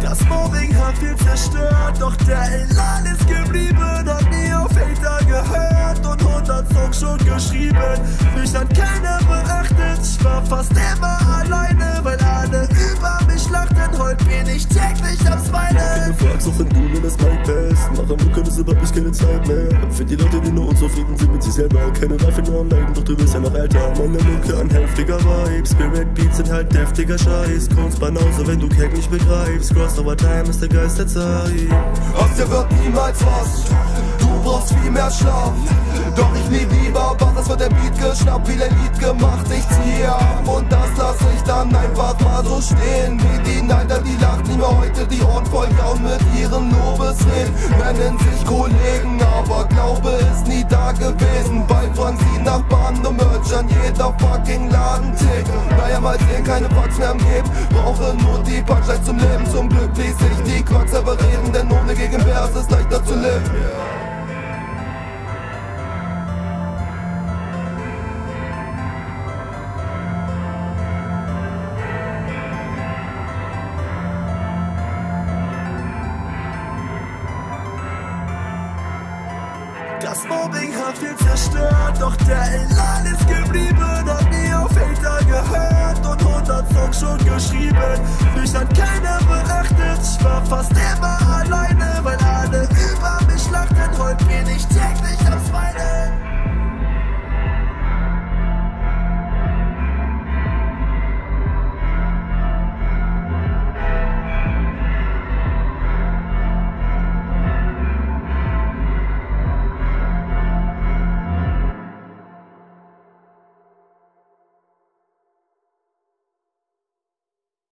Das Mobbing hat viel zerstört, doch der Elan ist geblieben. Hat nie auf Hater gehört und 100 Songs schon geschrieben. Mich hat keiner beachtet, ich war fast immer alleine, weil alle über mich lachten. Heute bin ich täglich am überhaupt nicht keine Zeit mehr. Für die Leute, die nur unzufrieden sind mit sich selber. Keine Reife nur am Leiden, doch du bist ja noch älter. Meine Mucke an heftiger Vibe. Spirit Beats sind halt deftiger Scheiß. Kommst Banause, wenn du Cake nicht begreifst. Crossover Time ist der Geist der Zeit. Aus dir wird niemals was. Brauchst viel mehr Schlaf. Doch ich lieb lieber was, wird der Beat geschnappt, viel ein Lied gemacht. Ich ziehe ab und das lass ich dann einfach mal so stehen. Wie die Neider, die lachen mir heute die Ohren voll jauen mit ihren Lobesreden. Nennen sich Kollegen, aber Glaube ist nie da gewesen. Bald fragen sie nach Band und Merch an jeder fucking Ladentheke. Naja, mal sehen, keine Bugs mehr am Geben. Brauche nur die Punchline zum Leben. Zum Glück ließ ich die Quacksalber reden, denn ohne Das Mobbing hat viel zerstört, doch der Elan ist geblieben. Hat nie auf Hater gehört und 100 Songs schon geschrieben. Mich hat keiner beachtet, ich war fast immer